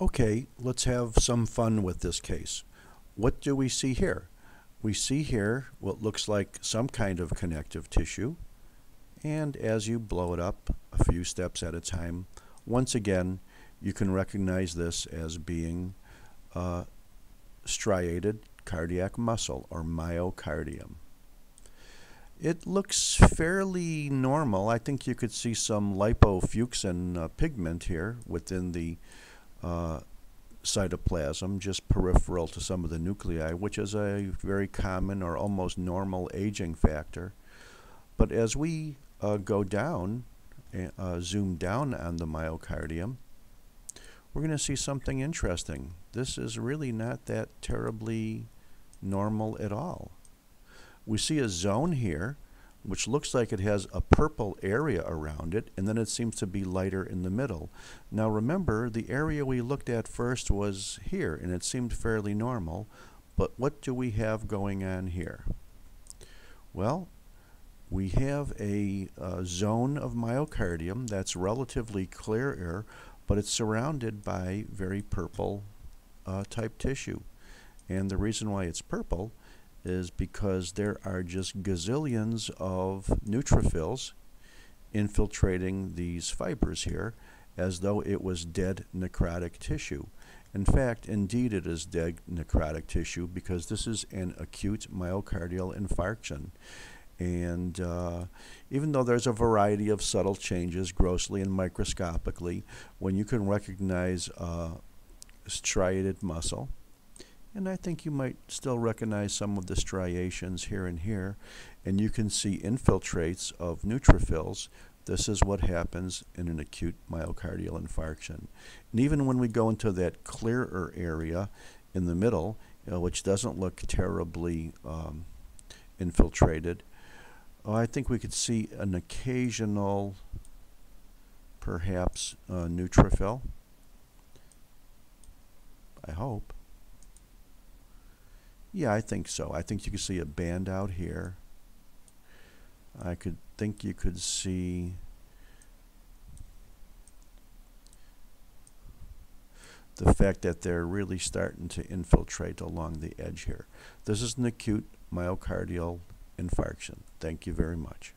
Okay, let's have some fun with this case. What do we see here? We see here what looks like some kind of connective tissue, and as you blow it up a few steps at a time, once again, you can recognize this as being uh, striated cardiac muscle or myocardium. It looks fairly normal. I think you could see some lipofuscin uh, pigment here within the uh, cytoplasm, just peripheral to some of the nuclei, which is a very common or almost normal aging factor. But as we uh, go down, uh, zoom down on the myocardium, we're going to see something interesting. This is really not that terribly normal at all. We see a zone here which looks like it has a purple area around it, and then it seems to be lighter in the middle. Now remember, the area we looked at first was here, and it seemed fairly normal, but what do we have going on here? Well, we have a, a zone of myocardium that's relatively clear air, but it's surrounded by very purple uh, type tissue. And the reason why it's purple is because there are just gazillions of neutrophils infiltrating these fibers here as though it was dead necrotic tissue. In fact, indeed it is dead necrotic tissue because this is an acute myocardial infarction. And uh, even though there's a variety of subtle changes, grossly and microscopically, when you can recognize uh, striated muscle, and I think you might still recognize some of the striations here and here. And you can see infiltrates of neutrophils. This is what happens in an acute myocardial infarction. And even when we go into that clearer area in the middle, you know, which doesn't look terribly um, infiltrated, oh, I think we could see an occasional, perhaps, uh, neutrophil. I hope. Yeah, I think so. I think you can see a band out here. I could think you could see the fact that they're really starting to infiltrate along the edge here. This is an acute myocardial infarction. Thank you very much.